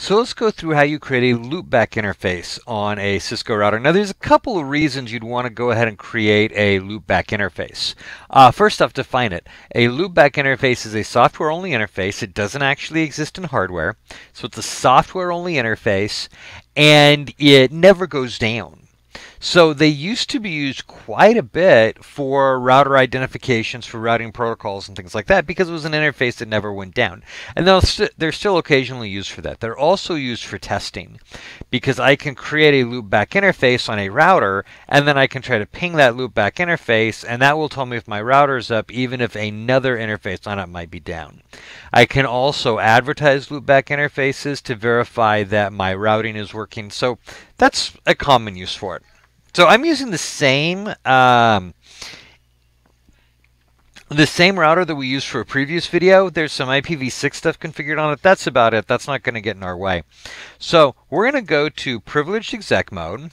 So let's go through how you create a loopback interface on a Cisco router. Now there's a couple of reasons you'd want to go ahead and create a loopback interface. Uh, first off, define it. A loopback interface is a software only interface. It doesn't actually exist in hardware. So it's a software only interface and it never goes down. So they used to be used quite a bit for router identifications for routing protocols and things like that because it was an interface that never went down. And they're, st they're still occasionally used for that. They're also used for testing because I can create a loopback interface on a router and then I can try to ping that loopback interface and that will tell me if my router is up even if another interface on it might be down. I can also advertise loopback interfaces to verify that my routing is working. So that's a common use for it. So I'm using the same um, the same router that we used for a previous video. There's some IPv6 stuff configured on it. That's about it. That's not going to get in our way. So we're going to go to privileged exec mode.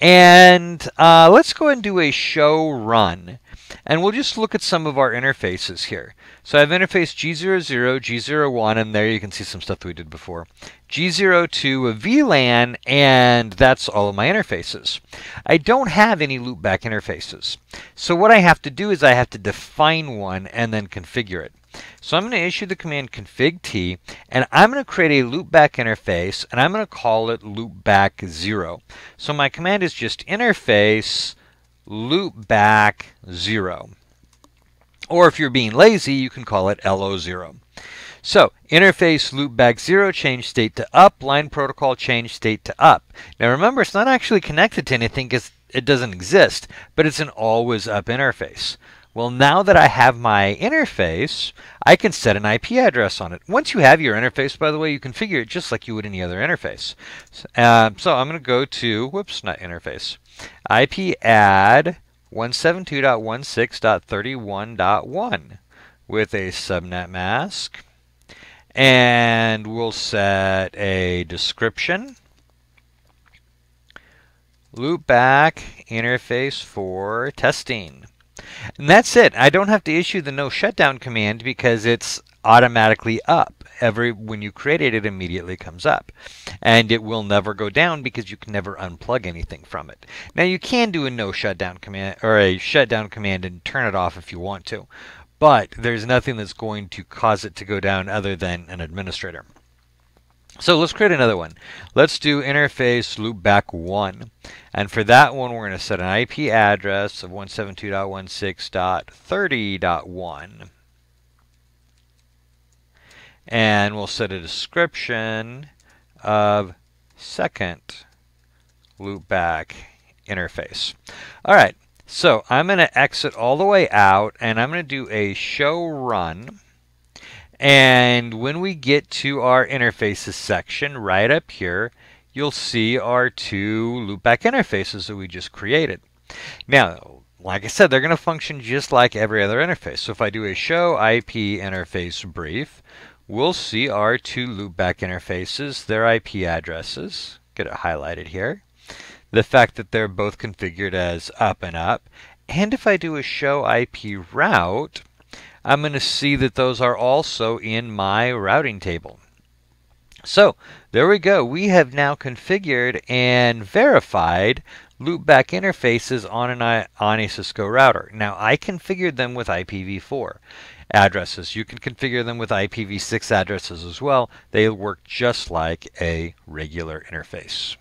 And uh, let's go and do a show run. And we'll just look at some of our interfaces here. So I have interface G00, G01, and there you can see some stuff that we did before. G02, a VLAN, and that's all of my interfaces. I don't have any loopback interfaces. So what I have to do is I have to define one and then configure it. So I'm going to issue the command config t, and I'm going to create a loopback interface, and I'm going to call it loopback 0. So my command is just interface loopback 0. Or if you're being lazy, you can call it LO0. So, interface loopback 0 change state to up, line protocol change state to up. Now remember, it's not actually connected to anything because it doesn't exist, but it's an always up interface. Well, now that I have my interface, I can set an IP address on it. Once you have your interface, by the way, you configure it just like you would any other interface. Uh, so I'm going to go to, whoops, not interface, IP add 172.16.31.1 with a subnet mask. And we'll set a description. Loopback interface for testing. And that's it. I don't have to issue the no shutdown command because it's automatically up. Every when you create it, it immediately comes up. And it will never go down because you can never unplug anything from it. Now you can do a no shutdown command or a shutdown command and turn it off if you want to but there's nothing that's going to cause it to go down other than an administrator. So let's create another one. Let's do interface loopback 1. And for that one, we're going to set an IP address of 172.16.30.1. And we'll set a description of second loopback interface. All right. So I'm going to exit all the way out and I'm going to do a show run. And when we get to our interfaces section right up here, you'll see our two loopback interfaces that we just created. Now, like I said, they're going to function just like every other interface. So if I do a show IP interface brief, we'll see our two loopback interfaces, their IP addresses. Get it highlighted here the fact that they're both configured as up and up. And if I do a show IP route, I'm going to see that those are also in my routing table. So there we go. We have now configured and verified loopback interfaces on an on a Cisco router. Now I configured them with IPv4 addresses. You can configure them with IPv6 addresses as well. They work just like a regular interface.